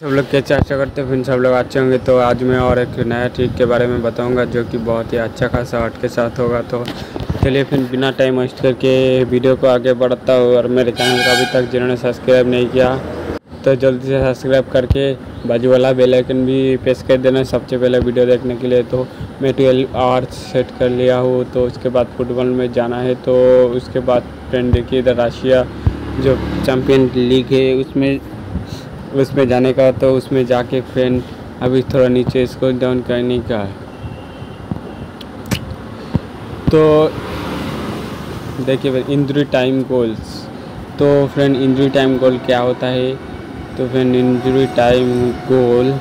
सब लोग क्या चर्चा करते हैं, फिर सब लोग अच्छे होंगे। तो आज मैं और एक नया ट्रिक के बारे में बताऊँगा, जो कि बहुत ही अच्छा खासा हट के साथ होगा। तो चलिए फिर बिना टाइम वेस्ट करके वीडियो को आगे बढ़ता हूँ, और मेरे चैनल को अभी तक जिन्होंने सब्सक्राइब नहीं किया तो जल्दी से सब्सक्राइब करके बाजू वाला बेल आइकन भी प्रेस कर देना सबसे पहले वीडियो देखने के लिए। तो मैं ट्वेल्व आवर्स सेट कर लिया हूँ तो उसके बाद फुटबॉल में जाना है। तो उसके बाद फ्रेंड देखिए, इधर राशिया जो चैम्पियन लीग है, उसमें उसमें जाने का तो उसमें जाके फ्रेंड अभी थोड़ा नीचे इसको डाउन करने का है। तो देखिए इंजरी टाइम गोल्स तो फ्रेंड इंजरी टाइम गोल क्या होता है? तो फ्रेंड इंजरी टाइम गोल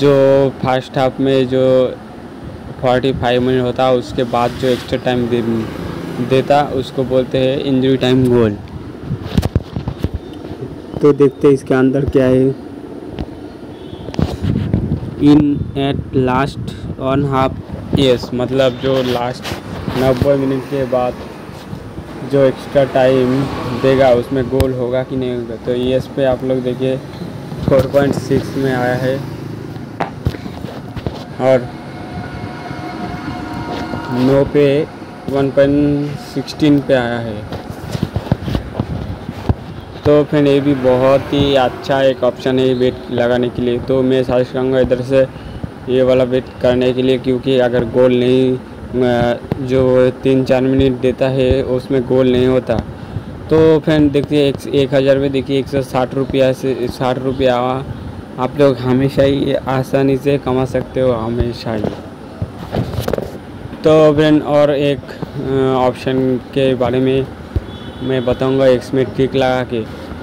जो फ़र्स्ट हाफ़ में जो 45 मिनट होता है उसके बाद जो एक्स्ट्रा टाइम दे, देता उसको बोलते हैं इंजरी टाइम गोल तो देखते हैं इसके अंदर क्या है। In at last one half yes मतलब जो लास्ट नब्बे मिनट के बाद जो एक्स्ट्रा टाइम देगा, उसमें गोल होगा कि नहीं होगा। तो यस पे आप लोग देखिए 4.6 में आया है। और नो पे 1.16 पे आया है। तो फिर ये भी बहुत ही अच्छा एक ऑप्शन है वेट लगाने के लिए। तो मैं सजेस्ट करूँगा इधर से ये वाला वेट करने के लिए क्योंकि अगर गोल नहीं जो तीन चार मिनट देता है, उसमें गोल नहीं होता। तो फिर देखिए एक एक हज़ार में देखिए एक सौ साठ रुपया से, साठ रुपया आप लोग हमेशा ही आसानी से कमा सकते हो, हमेशा ही। तो फ्रेंड और एक ऑप्शन के बारे में मैं बताऊँगा एक्समेट क्लिक लगा के।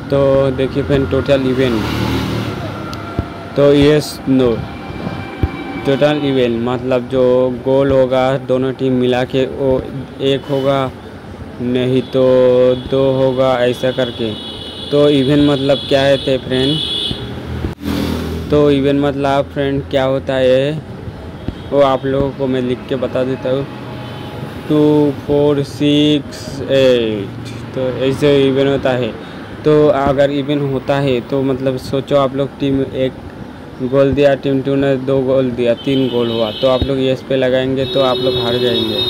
तो देखिए फिर टोटल इवेंट तो यस नो टोटल इवेंट मतलब जो गोल होगा, दोनों टीम मिला के वो एक होगा, नहीं तो दो होगा, ऐसा करके। तो इवेंट मतलब क्या है थे फ्रेंड तो इवेंट मतलब फ्रेंड क्या होता है, वो आप लोगों को मैं लिख के बता देता हूँ। टू फोर सिक्स एट तो ऐसे इवेंट होता है। तो अगर इवेंट होता है तो मतलब सोचो आप लोग टीम एक गोल दिया टीम टू ने दो गोल दिया, तीन गोल हुआ तो आप लोग यस पे लगाएँगे तो आप लोग हार जाएँगे।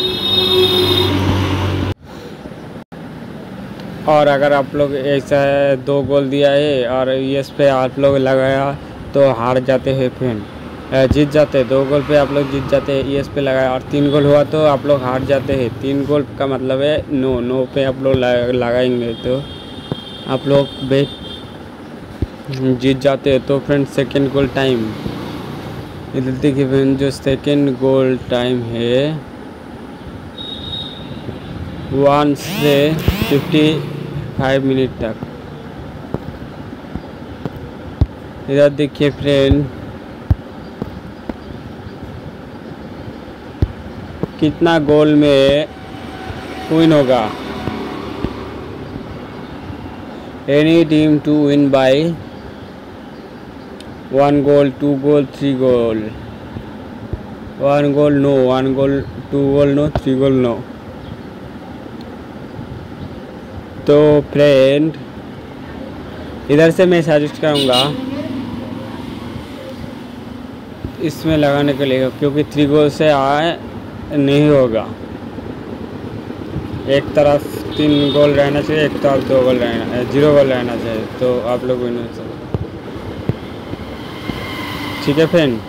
और अगर आप लोग ऐसा दो गोल दिया है, और यस पे आप लोग लगाया तो हार जाते हैं फिर जीत जाते दो गोल पे आप लोग जीत जाते हैं। यस पे लगाए और तीन गोल हुआ तो आप लोग हार जाते हैं। तीन गोल का मतलब है नो नो पे आप लोग लगाएँगे तो आप लोग बेट जीत जाते हैं। तो फ्रेंड सेकेंड गोल टाइम इधर देखिए फ्रेंड जो सेकेंड गोल टाइम है वन से फिफ्टी फाइव मिनट तक। इधर देखिए फ्रेंड कितना गोल में विन होगा? Any team to win by one goal two goal three goal one goal no one goal two goal no three goal no तो friend इधर से मैं सजेस्ट करूँगा, इसमें लगाने के लिए, क्योंकि थ्री गोल से आए नहीं होगा। एक तरफ़ तीन गोल रहना चाहिए, एक तरफ़ दो गोल रहना ज़ीरो गोल रहना चाहिए तो आप लोग ठीक है फ्रेंड